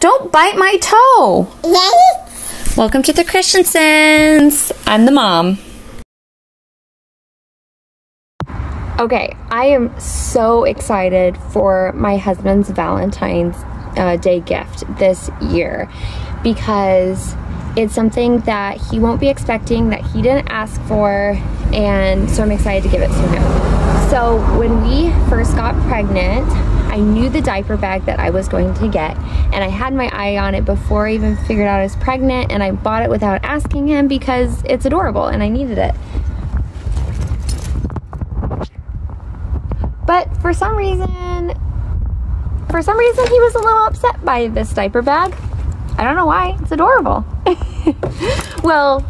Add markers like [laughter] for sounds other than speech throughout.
don't bite my toe. Welcome to the Christensens. I'm the mom. Okay, I am so excited for my husband's Valentine's uh, Day gift this year because it's something that he won't be expecting, that he didn't ask for, and so I'm excited to give it to him. So when we first got pregnant, I knew the diaper bag that I was going to get, and I had my eye on it before I even figured out I was pregnant, and I bought it without asking him because it's adorable and I needed it. But for some reason, for some reason he was a little upset by this diaper bag. I don't know why, it's adorable. [laughs] well,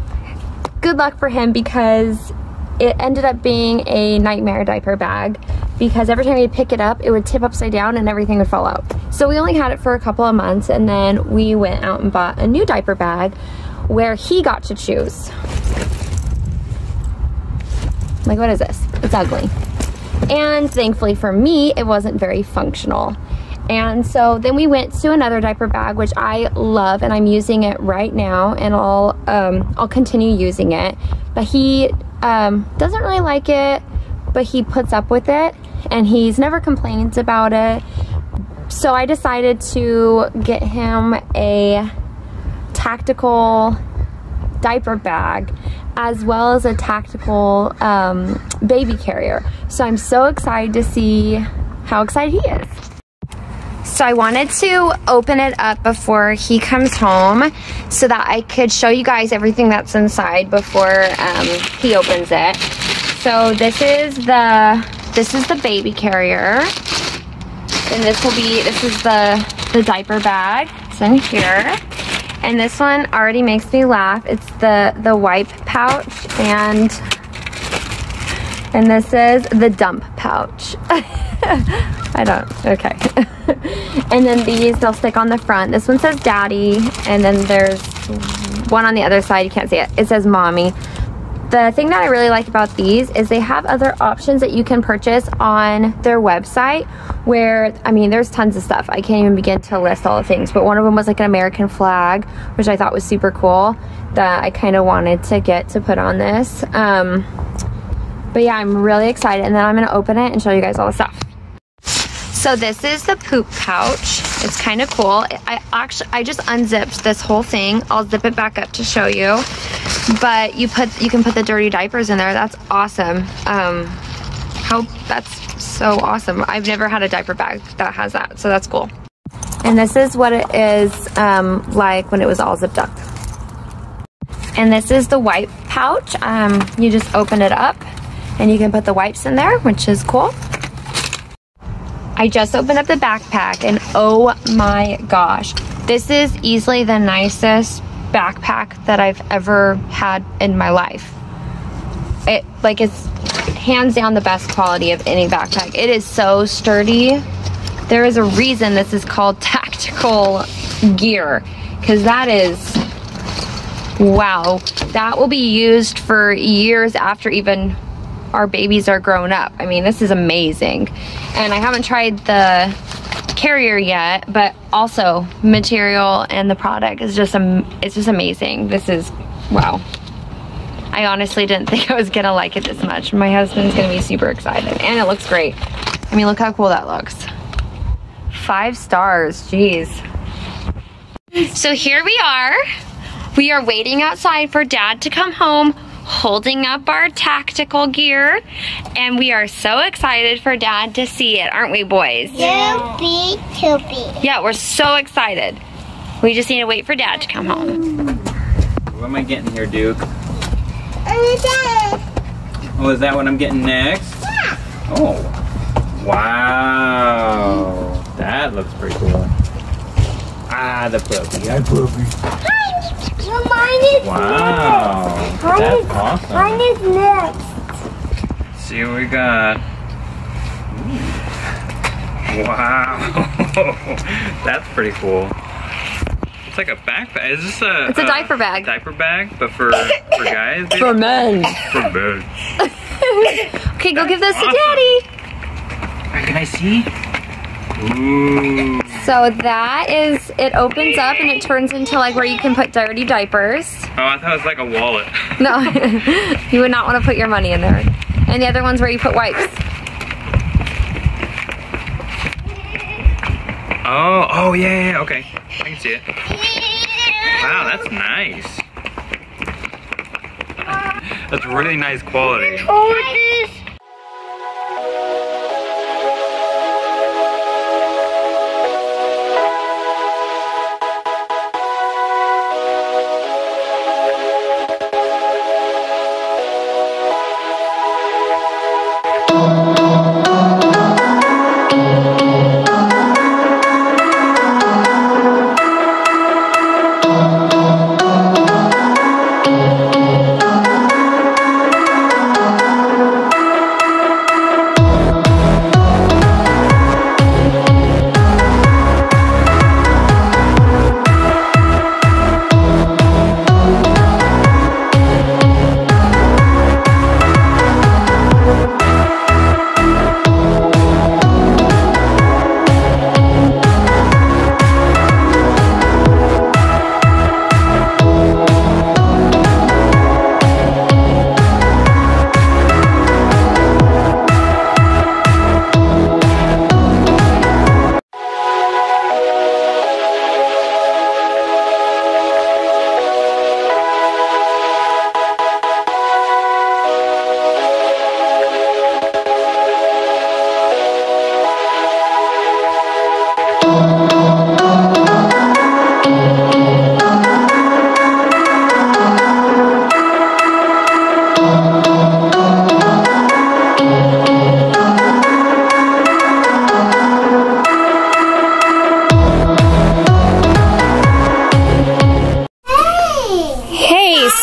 good luck for him because it ended up being a nightmare diaper bag because every time you pick it up, it would tip upside down and everything would fall out. So we only had it for a couple of months and then we went out and bought a new diaper bag where he got to choose. Like, what is this? It's ugly. And thankfully for me, it wasn't very functional. And so then we went to another diaper bag, which I love, and I'm using it right now, and I'll um, I'll continue using it. But he um, doesn't really like it, but he puts up with it, and he's never complains about it. So I decided to get him a tactical diaper bag as well as a tactical um, baby carrier. So I'm so excited to see how excited he is. So I wanted to open it up before he comes home so that I could show you guys everything that's inside before um, he opens it. So this is the this is the baby carrier. And this will be this is the the diaper bag. It's in here. And this one already makes me laugh. It's the the wipe pouch and and this is the dump pouch. [laughs] I don't, okay. [laughs] and then these, they'll stick on the front. This one says daddy, and then there's one on the other side, you can't see it. It says mommy. The thing that I really like about these is they have other options that you can purchase on their website where, I mean, there's tons of stuff. I can't even begin to list all the things, but one of them was like an American flag, which I thought was super cool that I kind of wanted to get to put on this. Um, but yeah, I'm really excited. And then I'm gonna open it and show you guys all the stuff. So this is the poop pouch. It's kind of cool. I actually, I just unzipped this whole thing. I'll zip it back up to show you. But you put, you can put the dirty diapers in there. That's awesome. Um, how, that's so awesome. I've never had a diaper bag that has that, so that's cool. And this is what it is um, like when it was all zipped up. And this is the wipe pouch. Um, you just open it up and you can put the wipes in there, which is cool. I just opened up the backpack and oh my gosh, this is easily the nicest backpack that I've ever had in my life. It like it's hands down the best quality of any backpack. It is so sturdy. There is a reason this is called [laughs] tactical gear because that is wow. That will be used for years after even our babies are grown up. I mean, this is amazing. And I haven't tried the carrier yet, but also material and the product is just, it's just amazing. This is, wow. I honestly didn't [laughs] think I was gonna like it this much. My husband's gonna be super excited and it looks great. I mean, look how cool that looks. Five stars, jeez. So here we are. We are waiting outside for dad to come home holding up our tactical gear and we are so excited for dad to see it. Aren't we boys? Yeah big too yeah we're so excited. We just need to wait for dad to come home. What am i getting here duke? Oh is that what i'm getting next? Yeah. Oh wow. That looks pretty cool. Ah the puppy hi puppy well, mine is wow, next. Mine That's is, awesome. Mine is next. See what we got. Wow, [laughs] that's pretty cool. It's like a backpack. Is this a? It's a, a diaper bag. Diaper bag, but for for guys. Maybe? For men. For men. [laughs] okay, go that's give this awesome. to daddy. Right, can I see? Ooh. So that is, it opens up and it turns into like where you can put dirty diapers. Oh, I thought it was like a wallet. [laughs] No, [laughs] you would not want to put your money in there. And the other one's where you put wipes. Oh, oh yeah, yeah, yeah, okay. I can see it. Wow, that's nice. That's really nice quality. Oh, Hold this. Hey,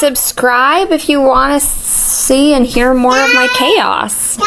subscribe if you want to see and hear more of my chaos.